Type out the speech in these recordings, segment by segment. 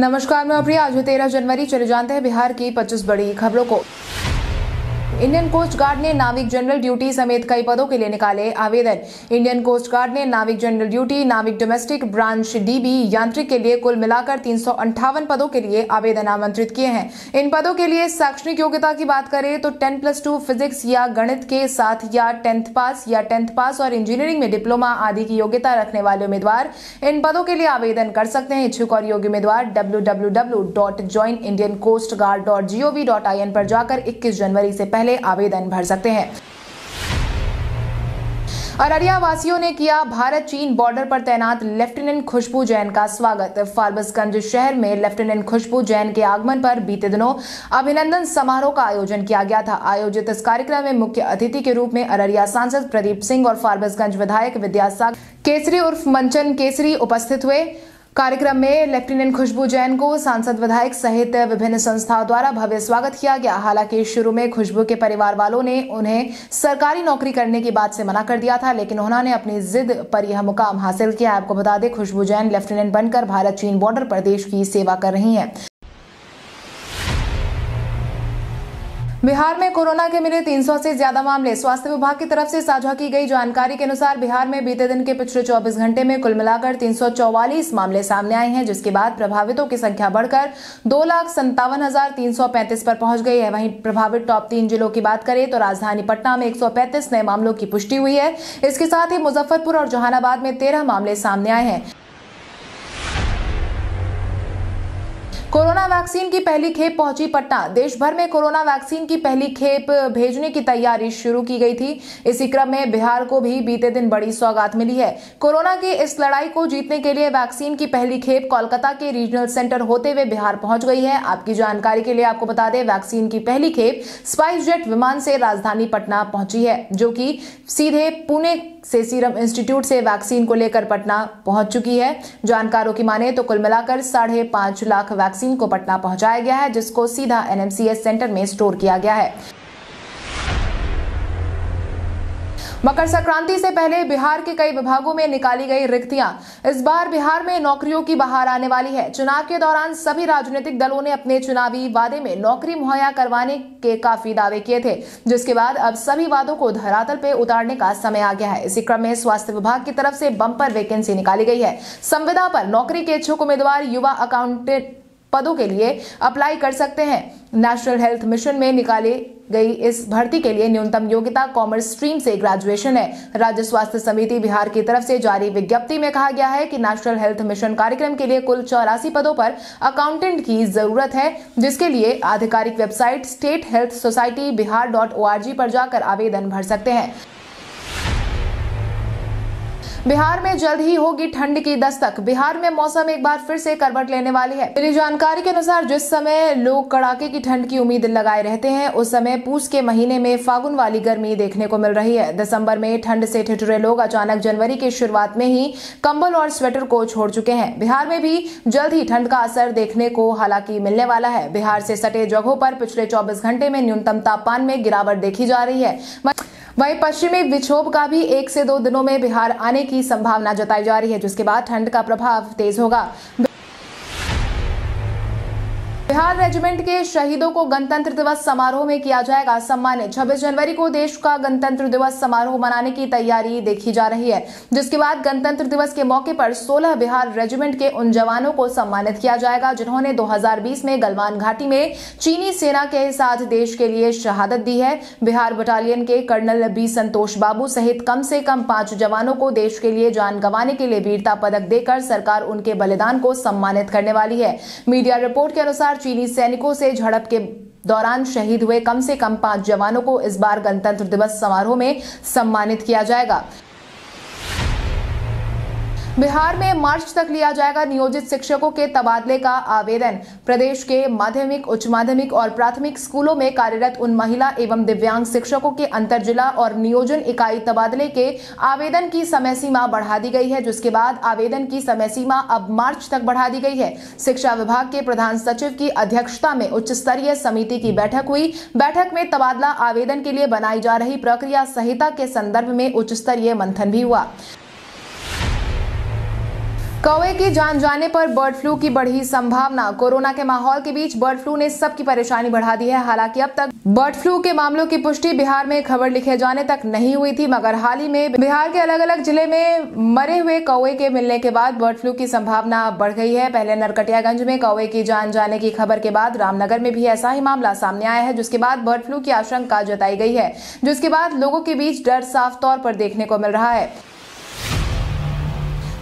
नमस्कार, मैं अप्रिया। आज है तेरह जनवरी। चले जानते हैं बिहार की 25 बड़ी खबरों को। इंडियन कोस्ट गार्ड ने नाविक जनरल ड्यूटी समेत कई पदों के लिए निकाले आवेदन। इंडियन कोस्ट गार्ड ने नाविक जनरल ड्यूटी, नाविक डोमेस्टिक ब्रांच डीबी यांत्रिक के लिए कुल मिलाकर तीन पदों के लिए आवेदन आमंत्रित किए हैं। इन पदों के लिए शैक्षणिक योग्यता की बात करें तो टेन प्लस टू फिजिक्स या गणित के साथ या टेंथ पास या टेंथ पास और इंजीनियरिंग में डिप्लोमा आदि की योग्यता रखने वाले उम्मीदवार इन पदों के लिए आवेदन कर सकते हैं। इच्छुक और योग्य उम्मीदवार www.joinindiancoastguard.gov.in पर जाकर 21 जनवरी से पहले पहले आवेदन भर सकते हैं। अररिया वासियों ने किया भारत चीन बॉर्डर पर तैनात लेफ्टिनेंट खुशबू जैन का स्वागत। फारबसगंज शहर में लेफ्टिनेंट खुशबू जैन के आगमन पर बीते दिनों अभिनंदन समारोह का आयोजन किया गया था। आयोजित इस कार्यक्रम में मुख्य अतिथि के रूप में अररिया सांसद प्रदीप सिंह और फारबसगंज विधायक विद्यासागर केसरी उर्फ़ मंचन केसरी उपस्थित हुए। कार्यक्रम में लेफ्टिनेंट खुशबू जैन को सांसद विधायक सहित विभिन्न संस्थाओं द्वारा भव्य स्वागत किया गया। हालाँकि शुरू में खुशबू के परिवार वालों ने उन्हें सरकारी नौकरी करने की बात से मना कर दिया था, लेकिन उन्होंने अपनी जिद पर यह मुकाम हासिल किया। आपको बता दें, खुशबू जैन लेफ्टिनेंट बनकर भारत चीन बॉर्डर पर देश की सेवा कर रही हैं। बिहार में कोरोना के मिले 300 से ज़्यादा मामले। स्वास्थ्य विभाग की तरफ़ से साझा की गई जानकारी के अनुसार बिहार में बीते दिन के पिछले 24 घंटे में कुल मिलाकर 344 मामले सामने आए हैं, जिसके बाद प्रभावितों की संख्या बढ़कर दो लाख संतावन हज़ार तीन सौ पैंतीस पर पहुँच गई है। वहीं प्रभावित टॉप तीन जिलों की बात करें तो राजधानी पटना में एक सौ पैंतीस नए मामलों की पुष्टि हुई है। इसके साथ ही मुजफ्फरपुर और जहानाबाद में तेरह मामले सामने आए हैं। कोरोना वैक्सीन की पहली खेप पहुँची पटना। देश भर में कोरोना वैक्सीन की पहली खेप भेजने की तैयारी शुरू की गई थी। इसी क्रम में बिहार को भी बीते दिन बड़ी सौगात मिली है। कोरोना की इस लड़ाई को जीतने के लिए वैक्सीन की पहली खेप कोलकाता के रीजनल सेंटर होते हुए बिहार पहुँच गई है। आपकी जानकारी के लिए आपको बता दें, वैक्सीन की पहली खेप स्पाइस जेट विमान से राजधानी पटना पहुँची है, जो की सीधे पुणे से सीरम इंस्टीट्यूट से वैक्सीन को लेकर पटना पहुँच चुकी है। जानकारों की माने तो कुल मिलाकर साढ़े पाँच लाख वैक्सीन को पटना पहुँचाया गया है, जिसको सीधा एनएमसीएस सेंटर में स्टोर किया गया है। मकर संक्रांति से पहले बिहार के कई विभागों में निकाली गई रिक्तियाँ। इस बार बिहार में नौकरियों की बहार आने वाली है। चुनाव के दौरान सभी राजनीतिक दलों ने अपने चुनावी वादे में नौकरी मुहैया करवाने के काफ़ी दावे किए थे, जिसके बाद अब सभी वादों को धरातल पर उतारने का समय आ गया है। इसी क्रम में स्वास्थ्य विभाग की तरफ़ से बंपर वैकेंसी निकाली गई है। संविदा पर नौकरी के इच्छुक उम्मीदवार, युवा अकाउंटेंट पदों के लिए अप्लाई कर सकते हैं। नेशनल हेल्थ मिशन में निकाले गई इस भर्ती के लिए न्यूनतम योग्यता कॉमर्स स्ट्रीम से ग्रेजुएशन है। राज्य स्वास्थ्य समिति बिहार की तरफ़ से जारी विज्ञप्ति में कहा गया है कि नेशनल हेल्थ मिशन कार्यक्रम के लिए कुल चौरासी पदों पर अकाउंटेंट की ज़रूरत है, जिसके लिए आधिकारिक website state health society Bihar dot O पर जाकर आवेदन भर सकते हैं। बिहार में जल्द ही होगी ठंड की दस्तक। बिहार में मौसम एक बार फिर से करवट लेने वाली है। मिली जानकारी के अनुसार जिस समय लोग कड़ाके की ठंड की उम्मीद लगाए रहते हैं, उस समय पूस के महीने में फागुन वाली गर्मी देखने को मिल रही है। दिसंबर में ठंड से ठिठुरे लोग अचानक जनवरी की शुरुआत में ही कंबल और स्वेटर को छोड़ चुके हैं। बिहार में भी जल्द ही ठंड का असर देखने को हालाँकि मिलने वाला है। बिहार से सटे जगहों पर पिछले चौबीस घंटे में न्यूनतम तापमान में गिरावट देखी जा रही है। वहीं पश्चिमी विक्षोभ का भी एक से दो दिनों में बिहार आने की संभावना जताई जा रही है, जिसके बाद ठंड का प्रभाव तेज होगा। बिहार रेजिमेंट के शहीदों को गणतंत्र दिवस समारोह में किया जाएगा सम्मानित 26 जनवरी को देश का गणतंत्र दिवस समारोह मनाने की तैयारी देखी जा रही है, जिसके बाद गणतंत्र दिवस के मौके पर 16 बिहार रेजिमेंट के उन जवानों को सम्मानित किया जाएगा, जिन्होंने 2020 में गलवान घाटी में चीनी सेना के साथ देश के लिए शहादत दी है। बिहार बटालियन के कर्नल बी संतोष बाबू सहित कम से कम पाँच जवानों को देश के लिए जान गंवाने के लिए वीरता पदक देकर सरकार उनके बलिदान को सम्मानित करने वाली है। मीडिया रिपोर्ट के अनुसार चीनी सैनिकों से झड़प के दौरान शहीद हुए। कम से कम पाँच जवानों को इस बार गणतंत्र दिवस समारोह में सम्मानित किया जाएगा। बिहार में मार्च तक लिया जाएगा नियोजित शिक्षकों के तबादले का आवेदन। प्रदेश के माध्यमिक, उच्च माध्यमिक और प्राथमिक स्कूलों में कार्यरत उन महिला एवं दिव्यांग शिक्षकों के अंतर जिला और नियोजन इकाई तबादले के आवेदन की समय सीमा बढ़ा दी गई है, जिसके बाद आवेदन की समय सीमा अब मार्च तक बढ़ा दी गई है। शिक्षा विभाग के प्रधान सचिव की अध्यक्षता में उच्च स्तरीय समिति की बैठक हुई। बैठक में तबादला आवेदन के लिए बनाई जा रही प्रक्रिया संहिता के संदर्भ में उच्च स्तरीय मंथन भी हुआ। कौवे की जान जाने पर बर्ड फ्लू की बढ़ी संभावना। कोरोना के माहौल के बीच बर्ड फ्लू ने सबकी परेशानी बढ़ा दी है। हालाँकि अब तक बर्ड फ्लू के मामलों की पुष्टि बिहार में खबर लिखे जाने तक नहीं हुई थी, मगर हाल ही में बिहार के अलग अलग ज़िले में मरे हुए कौवे के मिलने के बाद बर्ड फ्लू की संभावना बढ़ गई है। पहले नरकटियागंज में कौवे की जान जाने की खबर के बाद रामनगर में भी ऐसा ही मामला सामने आया है, जिसके बाद बर्ड फ्लू की आशंका जताई गई है, जिसके बाद लोगों के बीच डर साफ़ तौर पर देखने को मिल रहा है।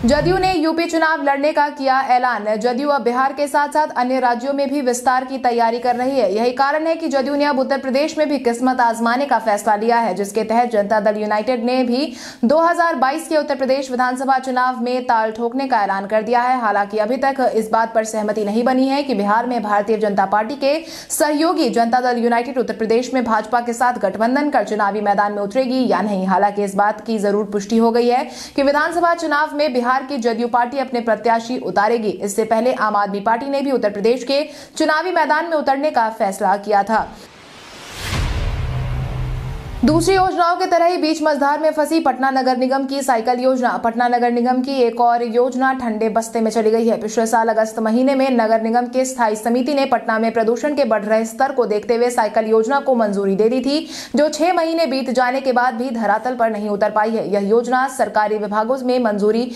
जदयू ने यूपी चुनाव लड़ने का किया ऐलान। जदयू अब बिहार के साथ साथ अन्य राज्यों में भी विस्तार की तैयारी कर रही है। यही कारण है कि जदयू ने अब उत्तर प्रदेश में भी किस्मत आजमाने का फैसला लिया है, जिसके तहत जनता दल यूनाइटेड ने भी 2022 के उत्तर प्रदेश विधानसभा चुनाव में ताल ठोकने का ऐलान कर दिया है। हालाँकि अभी तक इस बात पर सहमति नहीं बनी है कि बिहार में भारतीय जनता पार्टी के सहयोगी जनता दल यूनाइटेड उत्तर प्रदेश में भाजपा के साथ गठबंधन कर चुनावी मैदान में उतरेगी या नहीं। हालाँकि इस बात की ज़रूर पुष्टि हो गई है कि विधानसभा चुनाव में बिहार बिहार की जदयू पार्टी अपने प्रत्याशी उतारेगी। इससे पहले आम आदमी पार्टी ने भी उत्तर प्रदेश के चुनावी मैदान में उतरने का फैसला किया था। दूसरी योजनाओं की तरह ही बीच मझधार में फंसी पटना नगर निगम की साइकिल योजना। पटना नगर निगम की एक और योजना ठंडे बस्ते में चली गई है। पिछले साल अगस्त महीने में नगर निगम के स्थायी समिति ने पटना में प्रदूषण के बढ़ रहे स्तर को देखते हुए साइकिल योजना को मंजूरी दे दी थी, जो छह महीने बीत जाने के बाद भी धरातल पर नहीं उतर पाई है। यह योजना सरकारी विभागों में मंजूरी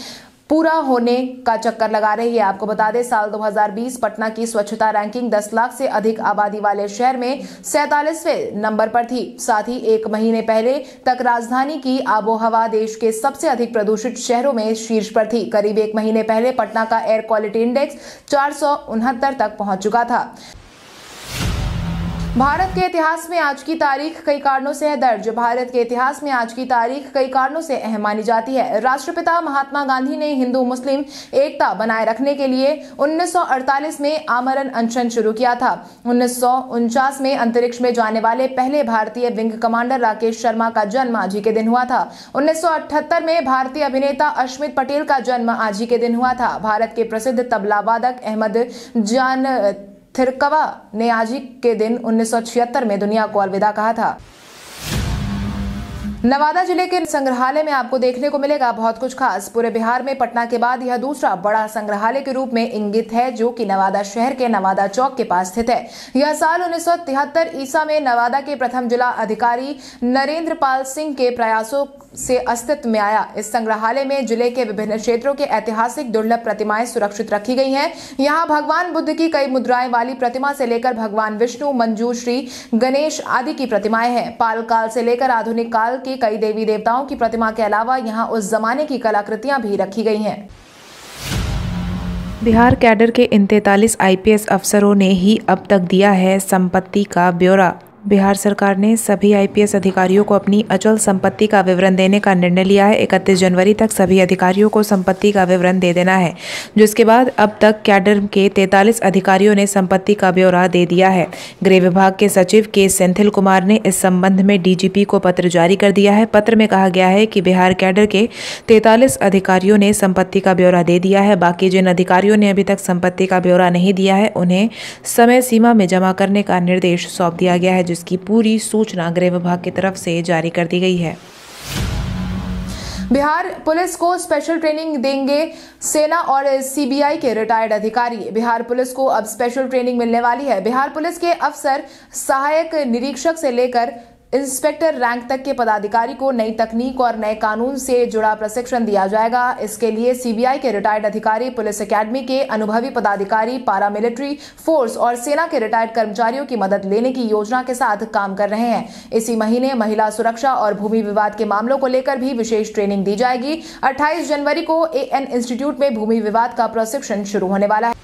पूरा होने का चक्कर लगा रही है। आपको बता दें, साल 2020 पटना की स्वच्छता रैंकिंग 10 लाख से अधिक आबादी वाले शहर में सैतालीसवें नंबर पर थी। साथ ही एक महीने पहले तक राजधानी की आबोहवा देश के सबसे अधिक प्रदूषित शहरों में शीर्ष पर थी। करीब एक महीने पहले पटना का एयर क्वालिटी इंडेक्स चार सौ उनहत्तर तक पहुँच चुका था। भारत के इतिहास में आज की तारीख कई कारणों से है दर्ज। भारत के इतिहास में आज की तारीख कई कारणों से अहम मानी जाती है। राष्ट्रपिता महात्मा गांधी ने हिंदू, मुस्लिम एकता बनाए रखने के लिए 1948 में आमरण अनशन शुरू किया था। उन्नीस सौ उनचास में अंतरिक्ष में जाने वाले पहले भारतीय विंग कमांडर राकेश शर्मा का जन्म आज ही के दिन हुआ था। उन्नीस सौ अठहत्तर में भारतीय अभिनेता अश्मित पटेल का जन्म आज ही के दिन हुआ था। भारत के प्रसिद्ध तबला वादक अहमद जान थिरकवा ने आज ही के दिन उन्नीस सौ छिहत्तर में दुनिया को अलविदा कहा था। नवादा ज़िले के संग्रहालय में आपको देखने को मिलेगा बहुत कुछ खास। पूरे बिहार में पटना के बाद यह दूसरा बड़ा संग्रहालय के रूप में इंगित है, जो कि नवादा शहर के नवादा चौक के पास स्थित है। यह साल उन्नीस ईसा में नवादा के प्रथम जिला अधिकारी नरेंद्र पाल सिंह के प्रयासों से अस्तित्व में आया। इस संग्रहालय में ज़िले के विभिन्न क्षेत्रों के ऐतिहासिक दुर्लभ प्रतिमाएँ सुरक्षित रखी गई हैं। यहाँ भगवान बुद्ध की कई मुद्राएँ वाली प्रतिमा से लेकर भगवान विष्णु, मंजू, श्री गणेश आदि की प्रतिमाएँ हैं। पाल काल से लेकर आधुनिक काल की कई देवी देवताओं की प्रतिमा के अलावा यहाँ उस जमाने की कलाकृतियाँ भी रखी गई हैं। बिहार कैडर के इन तैतालीस आईपीएस अफसरों ने ही अब तक दिया है संपत्ति का ब्यौरा। बिहार सरकार ने सभी आईपीएस अधिकारियों को अपनी अचल संपत्ति का विवरण देने का निर्णय लिया है। इकतीस जनवरी तक सभी अधिकारियों को संपत्ति का विवरण दे देना है, जिसके बाद अब तक कैडर के 43 अधिकारियों ने संपत्ति का ब्यौरा दे दिया है। गृह विभाग के सचिव के सेंथिल कुमार ने इस संबंध में डीजीपी को पत्र जारी कर दिया है। पत्र में कहा गया है कि बिहार कैडर के तैतालीस अधिकारियों ने संपत्ति का ब्यौरा दे दिया है। बाकी जिन अधिकारियों ने अभी तक संपत्ति का ब्यौरा नहीं दिया है, उन्हें समय सीमा में जमा करने का निर्देश सौंप दिया गया है जिसकी पूरी सूचना गृह विभाग की तरफ़ से जारी कर दी गई है। बिहार पुलिस को स्पेशल ट्रेनिंग देंगे सेना और सीबीआई के रिटायर्ड अधिकारी। बिहार पुलिस को अब स्पेशल ट्रेनिंग मिलने वाली है। बिहार पुलिस के अफसर सहायक निरीक्षक से लेकर इंस्पेक्टर रैंक तक के पदाधिकारी को नई तकनीक और नए कानून से जुड़ा प्रशिक्षण दिया जाएगा। इसके लिए सीबीआई के रिटायर्ड अधिकारी, पुलिस एकेडमी के अनुभवी पदाधिकारी, पारामिलिट्री फोर्स और सेना के रिटायर्ड कर्मचारियों की मदद लेने की योजना के साथ काम कर रहे हैं। इसी महीने महिला सुरक्षा और भूमि विवाद के मामलों को लेकर भी विशेष ट्रेनिंग दी जाएगी। अट्ठाईस जनवरी को एएन इंस्टीट्यूट में भूमि विवाद का प्रशिक्षण शुरू होने वाला है।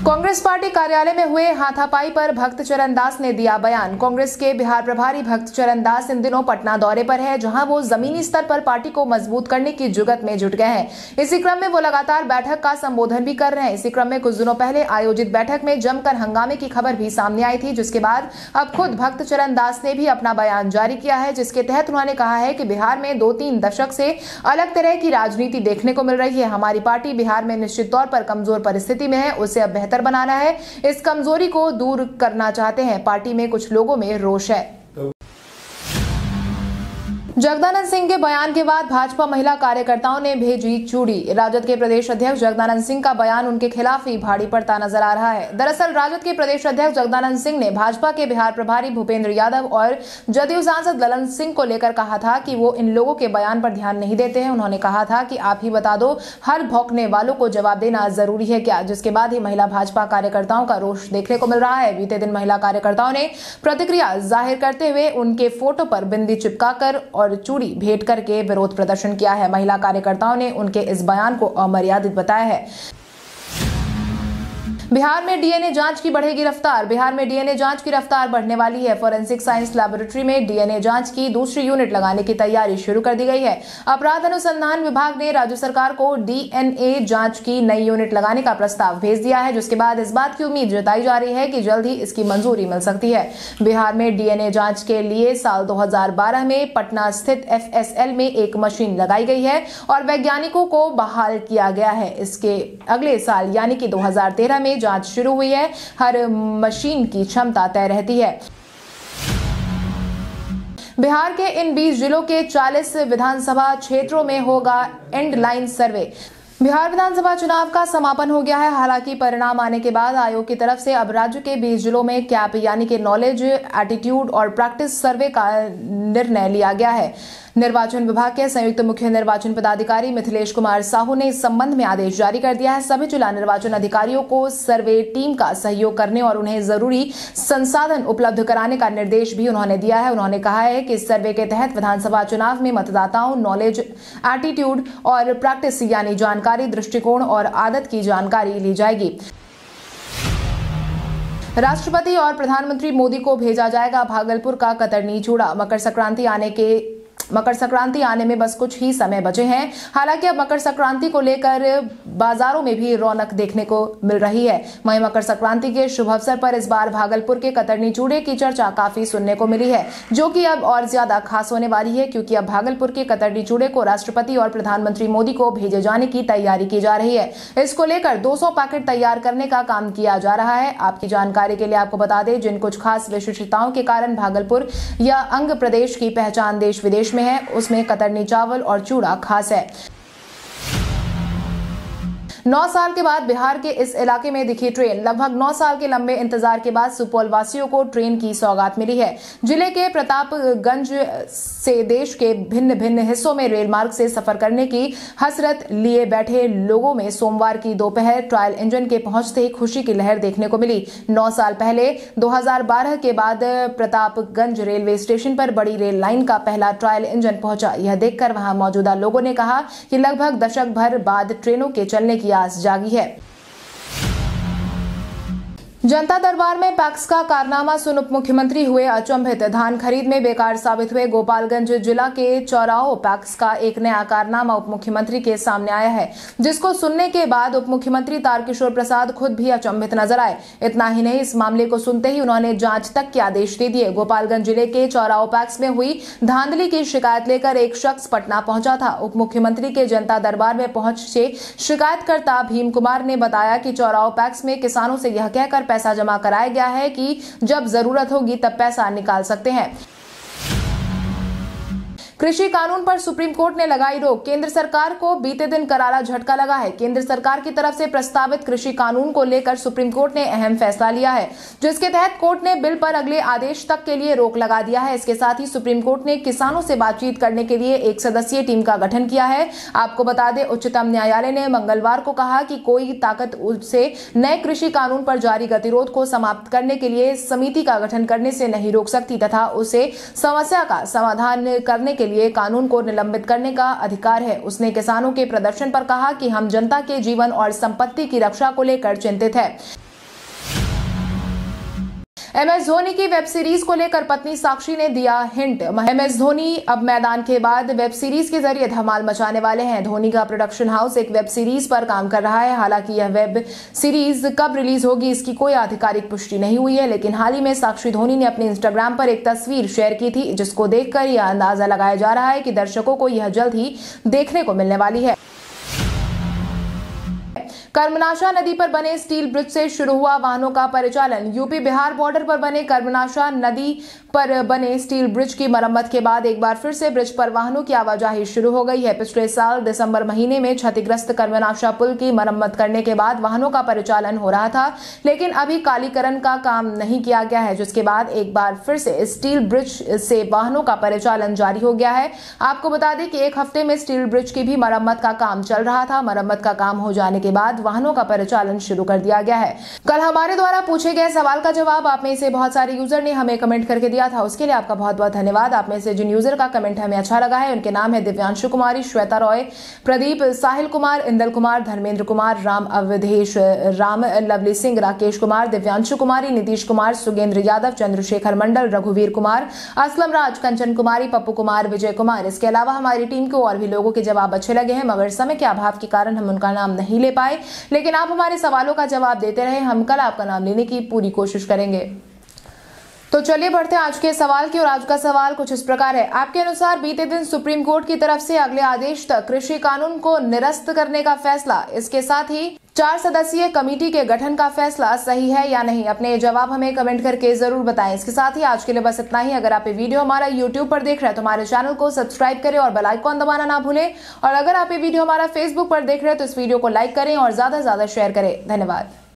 कांग्रेस पार्टी कार्यालय में हुए हाथापाई पर भक्त चरण दास ने दिया बयान। कांग्रेस के बिहार प्रभारी भक्त चरण दास इन दिनों पटना दौरे पर है, जहाँ वो जमीनी स्तर पर पार्टी को मज़बूत करने की जुगत में जुट गए हैं। इसी क्रम में वो लगातार बैठक का संबोधन भी कर रहे हैं। इसी क्रम में कुछ दिनों पहले आयोजित बैठक में जमकर हंगामे की खबर भी सामने आई थी, जिसके बाद अब खुद भक्त चरण दास ने भी अपना बयान जारी किया है, जिसके तहत उन्होंने कहा है कि बिहार में दो तीन दशक से अलग तरह की राजनीति देखने को मिल रही है। हमारी पार्टी बिहार में निश्चित तौर पर कमज़ोर परिस्थिति में है, उसे अब बेहतर बनाना है। इस कमज़ोरी को दूर करना चाहते हैं। पार्टी में कुछ लोगों में रोष है। जगदानंद सिंह के बयान के बाद भाजपा महिला कार्यकर्ताओं ने भेजी चूड़ी। राजद के प्रदेश अध्यक्ष जगदानंद सिंह का बयान उनके खिलाफ ही भारी पड़ता नज़र आ रहा है। दरअसल राजद के प्रदेश अध्यक्ष जगदानंद सिंह ने भाजपा के बिहार प्रभारी भूपेंद्र यादव और जदयू सांसद ललन सिंह को लेकर कहा था कि वो इन लोगों के बयान पर ध्यान नहीं देते हैं। उन्होंने कहा था कि आप ही बता दो, हर भौंकने वालों को जवाब देना ज़रूरी है क्या? जिसके बाद ही महिला भाजपा कार्यकर्ताओं का रोष देखने को मिल रहा है। बीते दिन महिला कार्यकर्ताओं ने प्रतिक्रिया ज़ाहिर करते हुए उनके फ़ोटो पर बिंदी चिपकाकर और चूड़ी भेंट करके विरोध प्रदर्शन किया है। महिला कार्यकर्ताओं ने उनके इस बयान को अमर्यादित बताया है। बिहार में डीएनए जाँच की बढ़ेगी रफ्तार। बिहार में डीएनए जाँच की रफ्तार बढ़ने वाली है। फॉरेंसिक साइंस लैबोरेटरी में डीएनए जाँच की दूसरी यूनिट लगाने की तैयारी शुरू कर दी गई है। अपराध अनुसंधान विभाग ने राज्य सरकार को डीएनए जाँच की नई यूनिट लगाने का प्रस्ताव भेज दिया है, जिसके बाद इस बात की उम्मीद जताई जा रही है कि जल्द ही इसकी मंजूरी मिल सकती है। बिहार में डीएनए जाँच के लिए साल दो हज़ार बारह में पटना स्थित एफएसएल में एक मशीन लगाई गई है और वैज्ञानिकों को बहाल किया गया है। इसके अगले साल, यानी कि 2013 में जाँच शुरू हुई है। हर मशीन की क्षमता तय रहती है। बिहार के इन 20 जिलों के 40 विधानसभा क्षेत्रों में होगा एंड लाइन सर्वे। बिहार विधानसभा चुनाव का समापन हो गया है। हालाँकि परिणाम आने के बाद आयोग की तरफ़ से अब राज्य के 20 जिलों में कैप, यानी कि नॉलेज, एटीट्यूड और प्रैक्टिस सर्वे का निर्णय लिया गया है। निर्वाचन विभाग के संयुक्त मुख्य निर्वाचन पदाधिकारी मिथिलेश कुमार साहू ने इस संबंध में आदेश जारी कर दिया है। सभी जिला निर्वाचन अधिकारियों को सर्वे टीम का सहयोग करने और उन्हें ज़रूरी संसाधन उपलब्ध कराने का निर्देश भी उन्होंने दिया है। उन्होंने कहा है कि इस सर्वे के तहत विधानसभा चुनाव में मतदाताओं, नॉलेज, एटीट्यूड और प्रैक्टिस, यानी जानकारी दृष्टिकोण और आदत की जानकारी ली जाएगी। राष्ट्रपति और प्रधानमंत्री मोदी को भेजा जाएगा भागलपुर का कतरनी चूड़ा। मकर संक्रांति आने के मकर संक्रांति आने में बस कुछ ही समय बचे हैं। हालाँकि अब मकर संक्रांति को लेकर बाजारों में भी रौनक देखने को मिल रही है। वहीं मकर संक्रांति के शुभ अवसर पर इस बार भागलपुर के कतरनी चूड़े की चर्चा काफ़ी सुनने को मिली है, जो कि अब और ज़्यादा खास होने वाली है, क्योंकि अब भागलपुर के कतरनी चूड़े को राष्ट्रपति और प्रधानमंत्री मोदी को भेजे जाने की तैयारी की जा रही है। इसको लेकर दो सौ पैकेट तैयार करने का काम किया जा रहा है। आपकी जानकारी के लिए आपको बता दें, जिन कुछ खास विशिष्टताओं के कारण भागलपुर या अंग प्रदेश की पहचान देश विदेश में है उसमें कतरनी चावल और चूड़ा खास है। नौ साल के बाद बिहार के इस इलाके में दिखी ट्रेन। लगभग नौ साल के लंबे इंतज़ार के बाद सुपौल वासियों को ट्रेन की सौगात मिली है। ज़िले के प्रतापगंज से देश के भिन्न भिन्न हिस्सों में रेल मार्ग से सफ़र करने की हसरत लिए बैठे लोगों में सोमवार की दोपहर ट्रायल इंजन के पहुँचते ही खुशी की लहर देखने को मिली। नौ साल पहले 2012 के बाद प्रतापगंज रेलवे स्टेशन पर बड़ी रेल लाइन का पहला ट्रायल इंजन पहुँचा। यह देखकर वहाँ मौजूदा लोगों ने कहा कि लगभग दशक भर बाद ट्रेनों के चलने की आस जागी है। जनता दरबार में पैक्स का कारनामा सुन उप मुख्यमंत्री हुए अचंभित। धान खरीद में बेकार साबित हुए गोपालगंज जिला के चौराहो पैक्स का एक नया कारनामा उप मुख्यमंत्री के सामने आया है, जिसको सुनने के बाद उप मुख्यमंत्री तारकिशोर प्रसाद खुद भी अचंभित नज़र आए। इतना ही नहीं, इस मामले को सुनते ही उन्होंने जाँच तक के आदेश दे दिए। गोपालगंज ज़िले के चौराहो पैक्स में हुई धांधली की शिकायत लेकर एक शख्स पटना पहुँचा था। उप मुख्यमंत्री के जनता दरबार में पहुँचे शिकायतकर्ता भीम कुमार ने बताया कि चौराहो पैक्स में किसानों से यह कहकर पैसा जमा कराया गया है कि जब ज़रूरत होगी तब पैसा निकाल सकते हैं। कृषि कानून पर सुप्रीम कोर्ट ने लगाई रोक। केंद्र सरकार को बीते दिन करारा झटका लगा है। केंद्र सरकार की तरफ़ से प्रस्तावित कृषि कानून को लेकर सुप्रीम कोर्ट ने अहम फैसला लिया है, जिसके तहत कोर्ट ने बिल पर अगले आदेश तक के लिए रोक लगा दिया है। इसके साथ ही सुप्रीम कोर्ट ने किसानों से बातचीत करने के लिए एक सदस्यीय टीम का गठन किया है। आपको बता दें, उच्चतम न्यायालय ने मंगलवार को कहा कि कोई ताकत उसे नए कृषि कानून पर जारी गतिरोध को समाप्त करने के लिए समिति का गठन करने से नहीं रोक सकती तथा उसे समस्या का समाधान करने के लिए कानून को निलंबित करने का अधिकार है। उसने किसानों के प्रदर्शन पर कहा कि हम जनता के जीवन और संपत्ति की रक्षा को लेकर चिंतित है। एम एस धोनी की वेब सीरीज़ को लेकर पत्नी साक्षी ने दिया हिंट। एम एस धोनी अब मैदान के बाद वेब सीरीज़ के ज़रिए धमाल मचाने वाले हैं। धोनी का प्रोडक्शन हाउस एक वेब सीरीज़ पर काम कर रहा है। हालाँकि यह वेब सीरीज़ कब रिलीज़ होगी, इसकी कोई आधिकारिक पुष्टि नहीं हुई है, लेकिन हाल ही में साक्षी धोनी ने अपने इंस्टाग्राम पर एक तस्वीर शेयर की थी, जिसको देखकर यह अंदाज़ा लगाया जा रहा है कि दर्शकों को यह जल्द ही देखने को मिलने वाली है। कर्मनाशा नदी पर बने स्टील ब्रिज से शुरू हुआ वाहनों का परिचालन। यूपी बिहार बॉर्डर पर बने कर्मनाशा नदी पर बने स्टील ब्रिज की मरम्मत के बाद एक बार फिर से ब्रिज पर वाहनों की आवाजाही शुरू हो गई है। पिछले साल दिसंबर महीने में क्षतिग्रस्त कर्मनाशा पुल की मरम्मत करने के बाद वाहनों का परिचालन हो रहा था, लेकिन अभी कालीकरण का काम नहीं किया गया है, जिसके बाद एक बार फिर से स्टील ब्रिज से वाहनों का परिचालन जारी हो गया है। आपको बता दें कि एक हफ़्ते में स्टील ब्रिज की भी मरम्मत का काम चल रहा था। मरम्मत का काम हो जाने के बाद वाहनों का परिचालन शुरू कर दिया गया है। कल हमारे द्वारा पूछे गए सवाल का जवाब आप में से बहुत सारे यूज़र ने हमें कमेंट करके दिया था। उसके लिए आपका बहुत बहुत धन्यवाद। आप में से जिन यूज़र का कमेंट हमें अच्छा लगा है, उनके नाम है दिव्यांशु कुमारी, श्वेता रॉय, प्रदीप, साहिल कुमार, इंदल कुमार, धर्मेंद्र कुमार, राम अवधेश, राम लवली सिंह, राकेश कुमार, दिव्यांशु कुमारी, नीतीश कुमार, सुगेंद्र यादव, चंद्रशेखर मंडल, रघुवीर कुमार, असलम राज, कंचन कुमारी, पप्पू कुमार, विजय कुमार। इसके अलावा हमारी टीम को और भी लोगों के जवाब अच्छे लगे हैं, मगर समय के अभाव के कारण हम उनका नाम नहीं ले पाए। लेकिन आप हमारे सवालों का जवाब देते रहे। हम कल आपका नाम लेने की पूरी कोशिश करेंगे। तो चलिए बढ़ते हैं आज के सवाल की। और आज का सवाल कुछ इस प्रकार है। आपके अनुसार बीते दिन सुप्रीम कोर्ट की तरफ़ से अगले आदेश तक कृषि कानून को निरस्त करने का फैसला, इसके साथ ही चार सदस्यीय कमेटी के गठन का फैसला सही है या नहीं? अपने जवाब हमें कमेंट करके ज़रूर बताएँ। इसके साथ ही आज के लिए बस इतना ही। अगर आप ये वीडियो हमारा यूट्यूब पर देख रहे हैं तो हमारे चैनल को सब्सक्राइब करें और बेलाइकॉन दबाना ना भूलें। और अगर आप ये वीडियो हमारा फेसबुक पर देख रहे हैं तो इस वीडियो को लाइक करें और ज़्यादा से ज़्यादा शेयर करें। धन्यवाद।